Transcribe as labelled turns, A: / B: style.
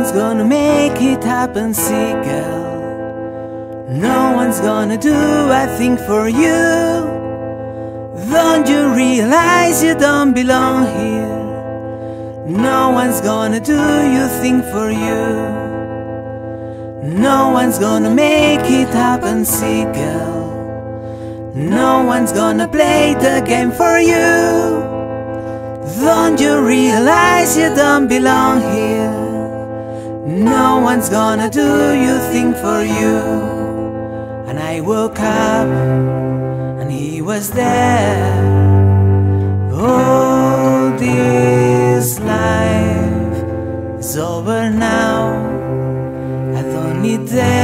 A: one's gonna make it happen, see, girl. No one's gonna do a thing for you. Don't you realize you don't belong here? No one's gonna do your thing for you. No one's gonna make it happen, see, girl. No one's gonna play the game for you. Don't you realize you don't belong here? One's gonna do your thing for you. And I woke up and he was there. Oh, this life is over now. I don't need that.